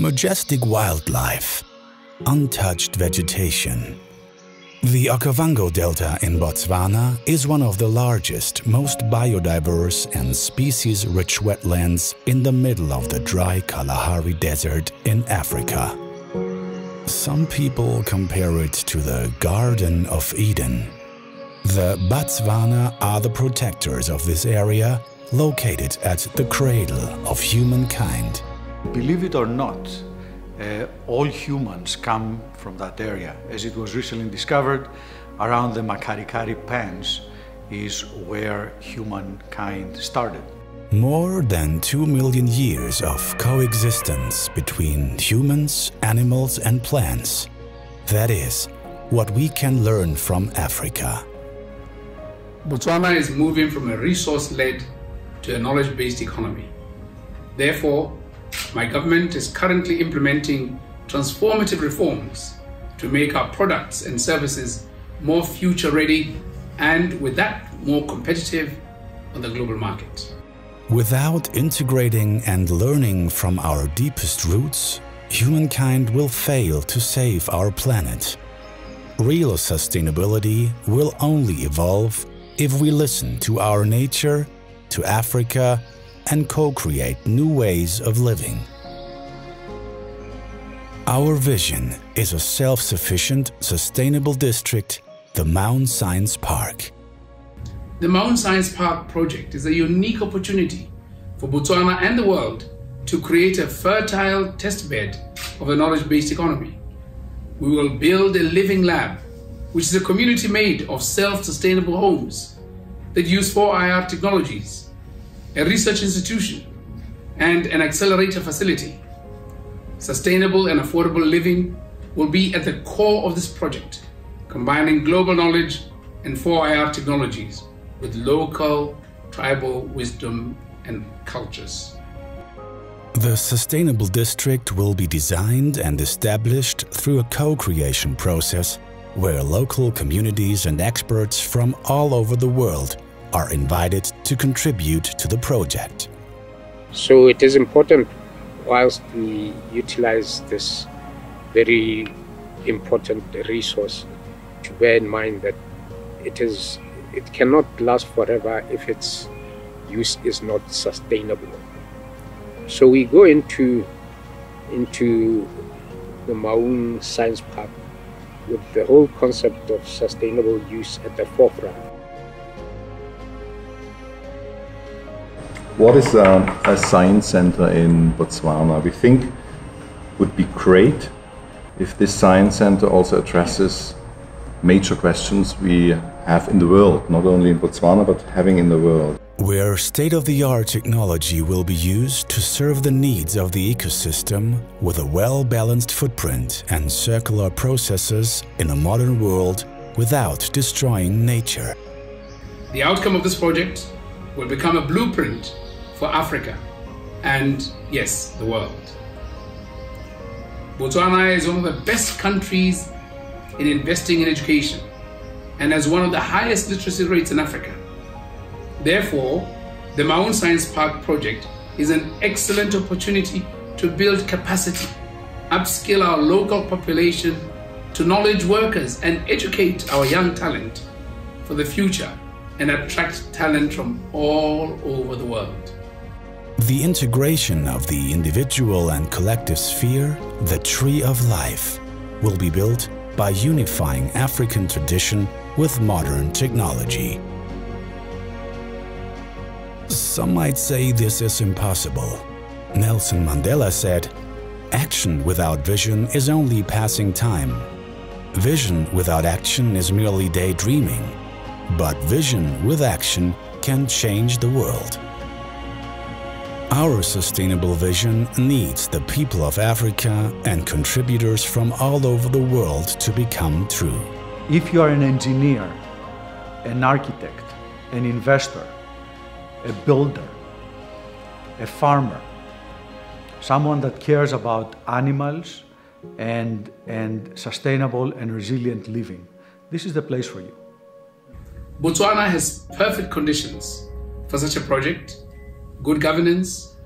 Majestic wildlife, untouched vegetation. The Okavango Delta in Botswana is one of the largest, most biodiverse and species-rich wetlands in the middle of the dry Kalahari Desert in Africa. Some people compare it to the Garden of Eden. The Batswana are the protectors of this area, located at the cradle of humankind. Believe it or not, uh, all humans come from that area. As it was recently discovered, around the Makarikari Pans is where humankind started. More than two million years of coexistence between humans, animals, and plants. That is what we can learn from Africa. Botswana is moving from a resource led to a knowledge based economy. Therefore, my government is currently implementing transformative reforms to make our products and services more future ready and, with that, more competitive on the global market. Without integrating and learning from our deepest roots, humankind will fail to save our planet. Real sustainability will only evolve if we listen to our nature, to Africa, and co-create new ways of living. Our vision is a self-sufficient, sustainable district, the Maun Science Park. The Maun Science Park project is a unique opportunity for Botswana and the world to create a fertile testbed of a knowledge-based economy. We will build a living lab, which is a community made of self-sustainable homes that use 4IR technologies, a research institution, and an accelerator facility. Sustainable and affordable living will be at the core of this project, combining global knowledge and 4IR technologies with local tribal wisdom and cultures. The Sustainable District will be designed and established through a co-creation process where local communities and experts from all over the world are invited to contribute to the project. So it is important whilst we utilize this very important resource to bear in mind that it is it cannot last forever if its use is not sustainable. So we go into into the Maun Science Park with the whole concept of sustainable use at the forefront. What is um, a science center in Botswana? We think would be great if this science center also addresses major questions we have in the world, not only in Botswana, but having in the world. Where state-of-the-art technology will be used to serve the needs of the ecosystem with a well-balanced footprint and circular processes in a modern world without destroying nature. The outcome of this project will become a blueprint for Africa and, yes, the world. Botswana is one of the best countries in investing in education and has one of the highest literacy rates in Africa. Therefore, the Maun Science Park project is an excellent opportunity to build capacity, upskill our local population to knowledge workers and educate our young talent for the future and attract talent from all over the world. The integration of the individual and collective sphere, the tree of life, will be built by unifying African tradition with modern technology. Some might say this is impossible. Nelson Mandela said, Action without vision is only passing time. Vision without action is merely daydreaming. But vision with action can change the world. Our sustainable vision needs the people of Africa and contributors from all over the world to become true. If you are an engineer, an architect, an investor, a builder, a farmer, someone that cares about animals and, and sustainable and resilient living, this is the place for you. Botswana has perfect conditions for such a project good governance,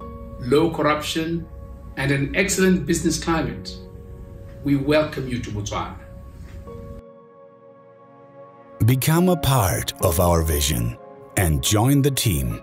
low corruption, and an excellent business climate, we welcome you to Botswana. Become a part of our vision and join the team